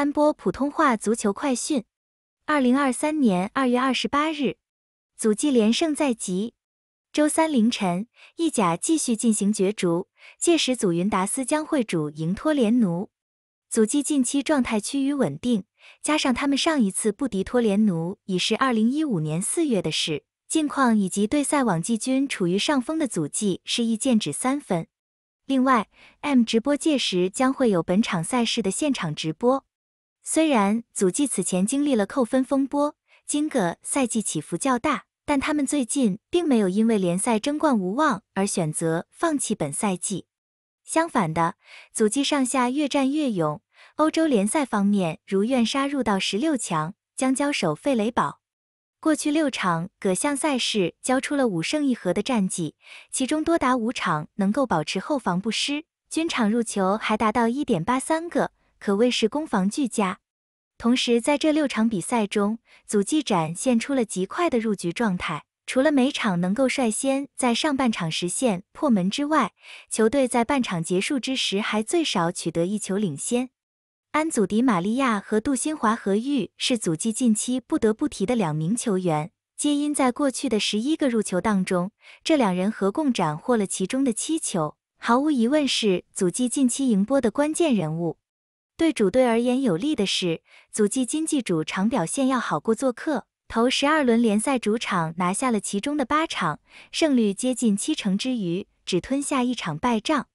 安播普通话足球快讯：二零二三年二月二十八日，祖记连胜在即。周三凌晨，意甲继续进行角逐，届时祖云达斯将会主迎托连奴。祖季近期状态趋于稳定，加上他们上一次不敌托连奴已是二零一五年四月的事，近况以及对赛网季军处于上风的祖记是一剑指三分。另外，M 直播届时将会有本场赛事的现场直播。虽然祖记此前经历了扣分风波，今个赛季起伏较大，但他们最近并没有因为联赛争冠无望而选择放弃本赛季。相反的，祖记上下越战越勇。欧洲联赛方面，如愿杀入到十六强，将交手费雷堡。过去六场各项赛事交出了五胜一和的战绩，其中多达五场能够保持后防不失，均场入球还达到一点八三个。可谓是攻防俱佳，同时在这六场比赛中，祖记展现出了极快的入局状态。除了每场能够率先在上半场实现破门之外，球队在半场结束之时还最少取得一球领先。安祖迪玛利亚和杜新华和玉是祖记近期不得不提的两名球员，皆因在过去的十一个入球当中，这两人合共斩获了其中的七球，毫无疑问是祖记近期赢波的关键人物。对主队而言有利的是，祖记经济主场表现要好过做客。头十二轮联赛主场拿下了其中的八场，胜率接近七成之余，只吞下一场败仗。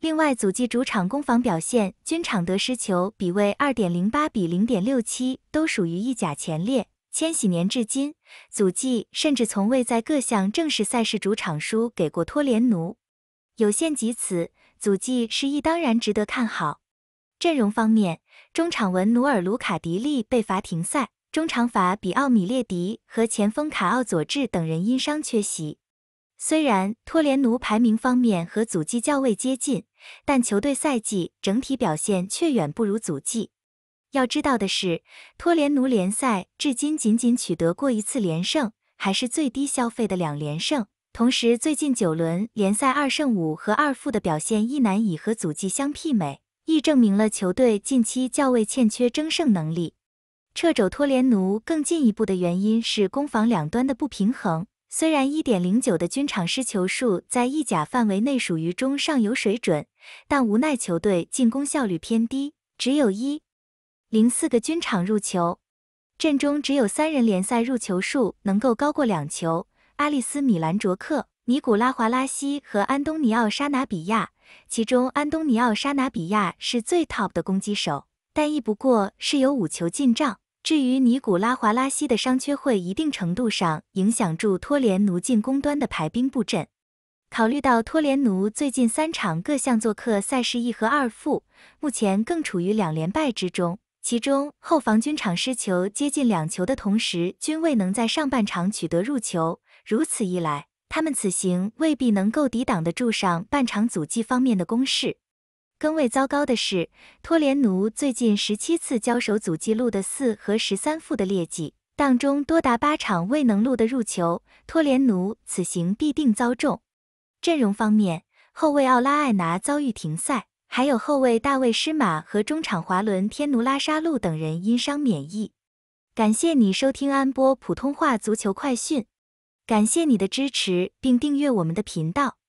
另外，祖记主场攻防表现均场得失球比为二点零八比零点六七，都属于意甲前列。千禧年至今，祖记甚至从未在各项正式赛事主场输给过托连奴。有限及此，祖记是一当然值得看好。阵容方面，中场文努尔·卢卡迪利被罚停赛，中场法比奥·米列迪和前锋卡奥·佐治等人因伤缺席。虽然托连奴排名方面和祖季较为接近，但球队赛季整体表现却远不如祖季。要知道的是，托连奴联赛至今仅仅取得过一次连胜，还是最低消费的两连胜。同时，最近九轮联赛二胜五和二负的表现亦难以和祖季相媲美。亦证明了球队近期较为欠缺争胜能力。掣肘托连奴更进一步的原因是攻防两端的不平衡。虽然一点零九的均场失球数在意甲范围内属于中上游水准，但无奈球队进攻效率偏低，只有一零四个均场入球，阵中只有三人联赛入球数能够高过两球：阿利斯·米兰卓克、尼古拉·华拉西和安东尼奥·沙拿比亚。其中，安东尼奥·沙拿比亚是最 top 的攻击手，但亦不过是有五球进账。至于尼古拉·华拉西的伤缺，会一定程度上影响住托连奴进攻端的排兵布阵。考虑到托连奴最近三场各项做客赛事一和二负，目前更处于两连败之中，其中后防均场失球接近两球的同时，均未能在上半场取得入球。如此一来，他们此行未必能够抵挡得住上半场阻击方面的攻势。更为糟糕的是，托连奴最近十七次交手阻击录的四和十三负的劣迹，当中多达八场未能录的入球。托连奴此行必定遭重。阵容方面，后卫奥拉艾拿遭遇停赛，还有后卫大卫施马和中场华伦天奴拉沙路等人因伤免役。感谢你收听安波普通话足球快讯。感谢你的支持，并订阅我们的频道。